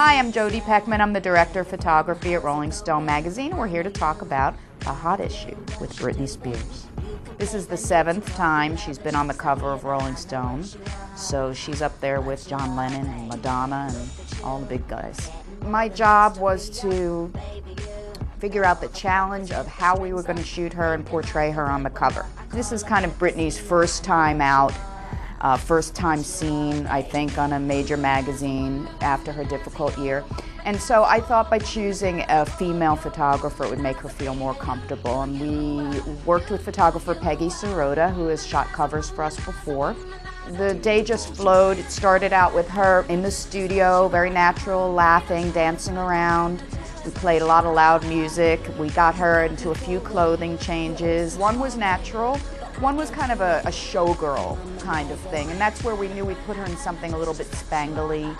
Hi, I'm Jodi Peckman. I'm the director of photography at Rolling Stone magazine. We're here to talk about a hot issue with Britney Spears. This is the seventh time she's been on the cover of Rolling Stone, so she's up there with John Lennon and Madonna and all the big guys. My job was to figure out the challenge of how we were going to shoot her and portray her on the cover. This is kind of Britney's first time out uh, first time seen, I think, on a major magazine after her difficult year. And so I thought by choosing a female photographer, it would make her feel more comfortable. And we worked with photographer Peggy Sirota, who has shot covers for us before. The day just flowed. It started out with her in the studio, very natural, laughing, dancing around. We played a lot of loud music. We got her into a few clothing changes. One was natural, one was kind of a, a showgirl kind of thing, and that's where we knew we'd put her in something a little bit spangly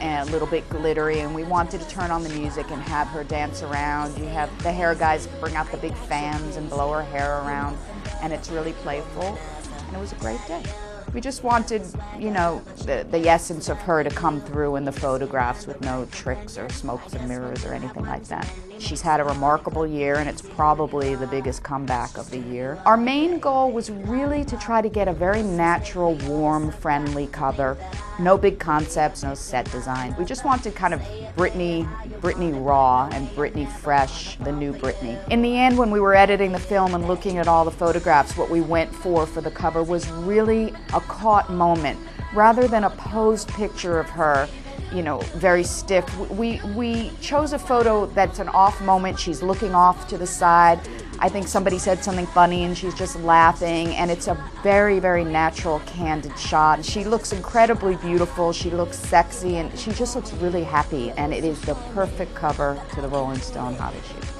and a little bit glittery, and we wanted to turn on the music and have her dance around. You have the hair guys bring out the big fans and blow her hair around, and it's really playful, and it was a great day. We just wanted, you know, the, the essence of her to come through in the photographs with no tricks or smokes and mirrors or anything like that. She's had a remarkable year and it's probably the biggest comeback of the year. Our main goal was really to try to get a very natural, warm, friendly cover. No big concepts, no set design. We just wanted kind of Britney, Britney raw and Britney fresh, the new Britney. In the end, when we were editing the film and looking at all the photographs, what we went for for the cover was really a caught moment rather than a posed picture of her you know, very stiff. We, we chose a photo that's an off moment. She's looking off to the side. I think somebody said something funny and she's just laughing, and it's a very, very natural, candid shot. She looks incredibly beautiful. She looks sexy, and she just looks really happy, and it is the perfect cover to the Rolling Stone Hot Issue.